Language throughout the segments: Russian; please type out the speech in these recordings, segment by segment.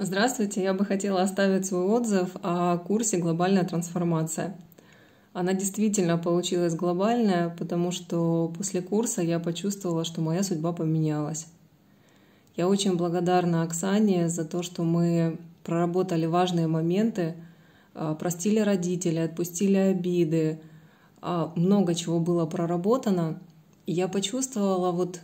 Здравствуйте, я бы хотела оставить свой отзыв о курсе «Глобальная трансформация». Она действительно получилась глобальная, потому что после курса я почувствовала, что моя судьба поменялась. Я очень благодарна Оксане за то, что мы проработали важные моменты, а, простили родителей, отпустили обиды, а, много чего было проработано. И я почувствовала вот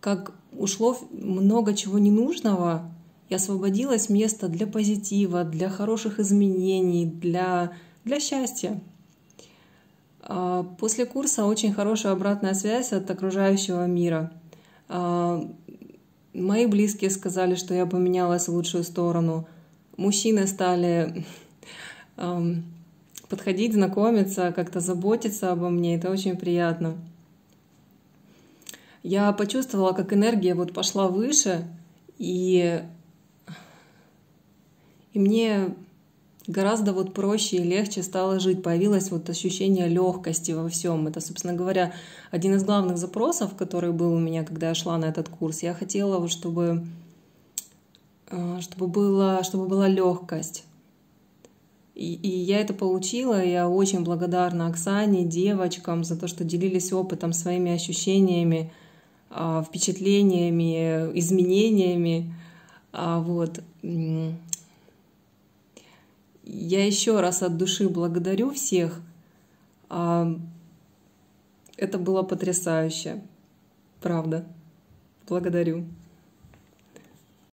как ушло много чего ненужного, и освободилось место для позитива, для хороших изменений, для, для счастья. А, после курса очень хорошая обратная связь от окружающего мира. А, мои близкие сказали, что я поменялась в лучшую сторону. Мужчины стали подходить, знакомиться, как-то заботиться обо мне. Это очень приятно я почувствовала, как энергия вот пошла выше, и, и мне гораздо вот проще и легче стало жить. Появилось вот ощущение легкости во всем. Это, собственно говоря, один из главных запросов, который был у меня, когда я шла на этот курс. Я хотела вот, чтобы, э, чтобы, было, чтобы была легкость. И, и я это получила, я очень благодарна Оксане, девочкам за то, что делились опытом, своими ощущениями. А, впечатлениями, изменениями. А, вот. Я еще раз от души благодарю всех. А, это было потрясающе. Правда. Благодарю.